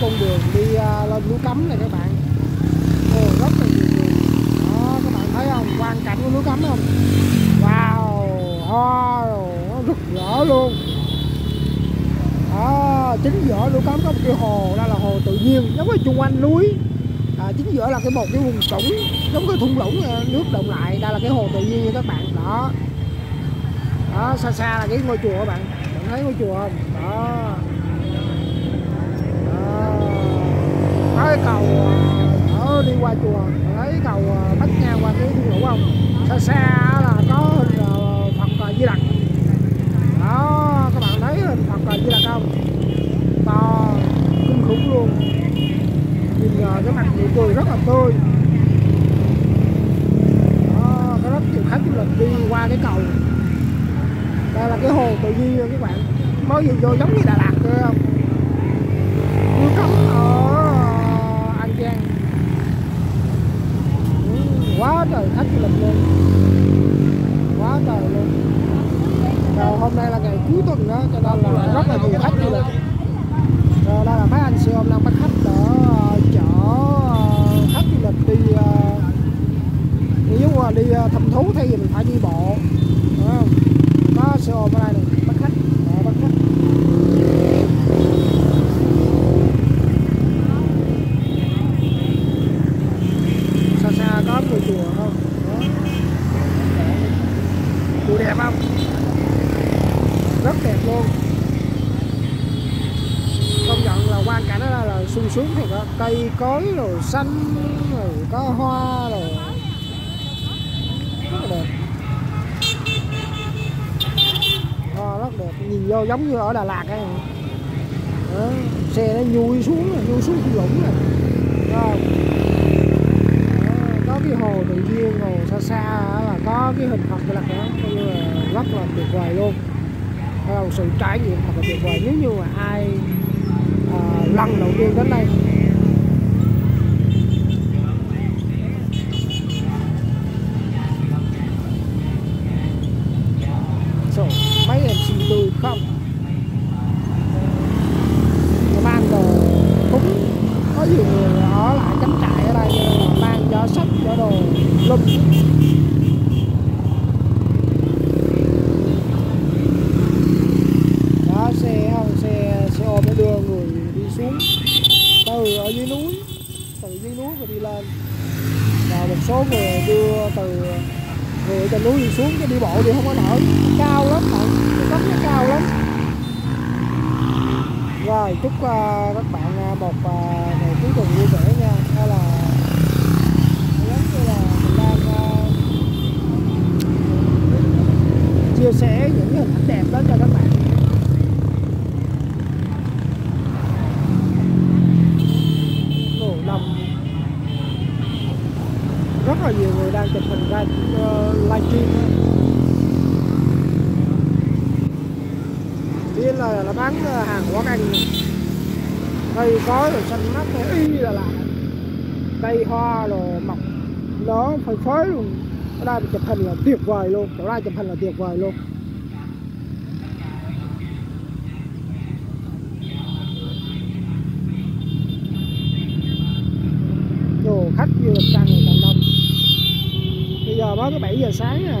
con đường đi uh, lên núi cấm này các bạn. Ồ, rất là nhiều người đó các bạn thấy không? Quang cảnh của núi cấm không? Wow hoa oh, rực rỡ luôn. Đó chính giữa núi cấm có một cái hồ đó là hồ tự nhiên giống như chung quanh núi. À, chính giữa là cái một cái vùng trũng giống cái thung lũng à, nước động lại đây là cái hồ tự nhiên như các bạn. Đó. Đó xa xa là cái ngôi chùa các bạn. Bạn thấy ngôi chùa không? Đó có cái cầu ở đi qua chùa lấy cầu bắt ngang qua cái thung lũng không xa xa là có hình ờ, phật di lặc. Đó các bạn thấy hình phật di lặc không? To kinh khủng luôn. Nhìn ờ, cái mặt nụ cười rất là tươi. Đó, có rất nhiều khách du lịch đi qua cái cầu. Đây là cái hồ tự nhiên các bạn. Mới gì vô giống như Đà Lạt cơ không? Núi cấm ở An Giang. Quá trời khách du lịch luôn quá trời luôn rồi, hôm nay là ngày cuối tuần đó, cho nên là rất là nhiều khách du lịch. Rồi, đây là mấy anh xe ôm đang bắt khách ở ờ, chở ờ, khách du lịch đi ờ, nếu mà đi thăm thú thay vì mình phải đi bộ, đúng không? Có xe ôm ở đây này, bắt khách xa xa có chùa không? Chùa đẹp không? Luôn. Công nhận là quan cảnh đó là, sung sướng thì có cây cối rồi xanh rồi có hoa rồi. Rất là đẹp. Hoa rất đẹp. Nhìn vô giống như ở Đà Lạt ấy. Đó. xe nó nhui xuống rồi nhui xuống lũng rồi. Đó. có cái hồ tự nhiên hồ xa xa là có cái hình học Đà Lạt đó. Coi như là rất là tuyệt vời luôn là một sự trải nghiệm thật là tuyệt vời nếu như mà ai à, lần đầu tiên đến đây. So, mấy em xin tươi không? Nó mang đồ cúng có nhiều người ở lại cắm trại ở đây mang cho sách cho đồ lum đó xe không xe xe ôm nó đưa người đi xuống từ ở dưới núi từ dưới núi rồi đi lên. Và một số người đưa từ người trên núi đi xuống cái đi bộ thì không có nổi. Cao lắm bạn cái nó cao lắm. Rồi chúc uh, các bạn uh, một uh, ngày cuối tuần vui vẻ nha hay là giống như là mình đang uh, chia sẻ những hình ảnh đẹp đến cho các bạn Ồ, đông rất là nhiều người đang chụp hình ra ờ, uh, livestream biết là là bán ờ, hàng quán ăn cây cối rồi xanh mát y là lạ. Cây hoa rồi mọc nó phơi phới luôn. Ở đây chụp hình là tuyệt vời luôn ở đây chụp hình là tuyệt vời luôn. báo tới 7 giờ sáng à.